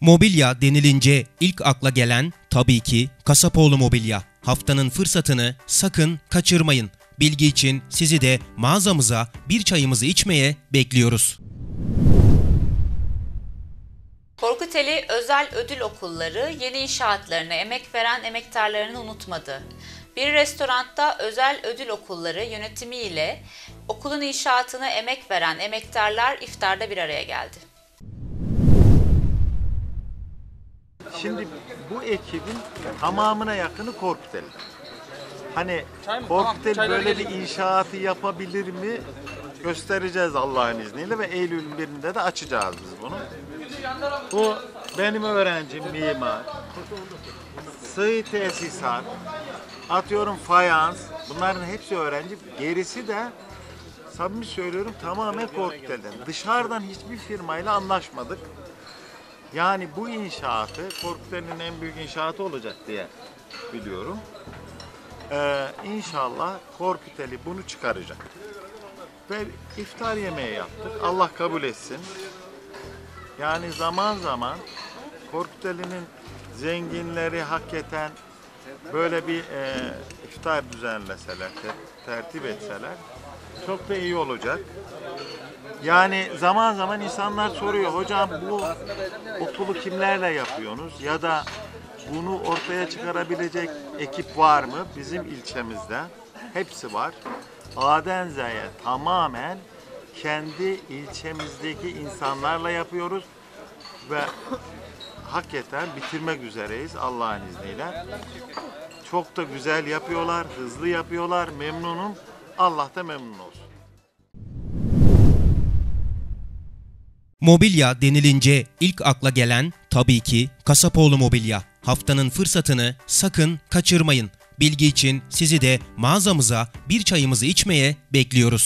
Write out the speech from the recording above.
Mobilya denilince ilk akla gelen tabii ki Kasapoğlu Mobilya. Haftanın fırsatını sakın kaçırmayın. Bilgi için sizi de mağazamıza bir çayımızı içmeye bekliyoruz. Korkuteli Özel Ödül Okulları yeni inşaatlarına emek veren emektarlarını unutmadı. Bir restoranda Özel Ödül Okulları yönetimi ile okulun inşaatına emek veren emektarlar iftarda bir araya geldi. Şimdi bu ekibin tamamına yakını Korkuteli. Hani Korkuteli böyle bir inşaatı yapabilir mi göstereceğiz Allah'ın izniyle ve Eylül'ün birinde de açacağız biz bunu. Bu benim öğrencim mimar. Sığ tesisat, atıyorum fayans, bunların hepsi öğrenci. Gerisi de samimi söylüyorum tamamen Korkuteli'den. Dışarıdan hiçbir firmayla anlaşmadık. Yani bu inşaatı Korkuteli'nin en büyük inşaatı olacak diye biliyorum. Ee, inşallah Korkuteli bunu çıkaracak. Ve iftar yemeği yaptık. Allah kabul etsin. Yani zaman zaman Korkuteli'nin zenginleri hakikaten böyle bir e, iftar düzenleseler, te- tertip etseler çok da iyi olacak. Yani zaman zaman insanlar soruyor hocam bu okulu kimlerle yapıyorsunuz ya da bunu ortaya çıkarabilecek ekip var mı? Bizim ilçemizde hepsi var. A'den Z'ye tamamen kendi ilçemizdeki insanlarla yapıyoruz ve hakikaten bitirmek üzereyiz Allah'ın izniyle. Çok da güzel yapıyorlar, hızlı yapıyorlar, memnunum. Allah da memnun olsun. Mobilya denilince ilk akla gelen tabii ki Kasapoğlu Mobilya. Haftanın fırsatını sakın kaçırmayın. Bilgi için sizi de mağazamıza bir çayımızı içmeye bekliyoruz.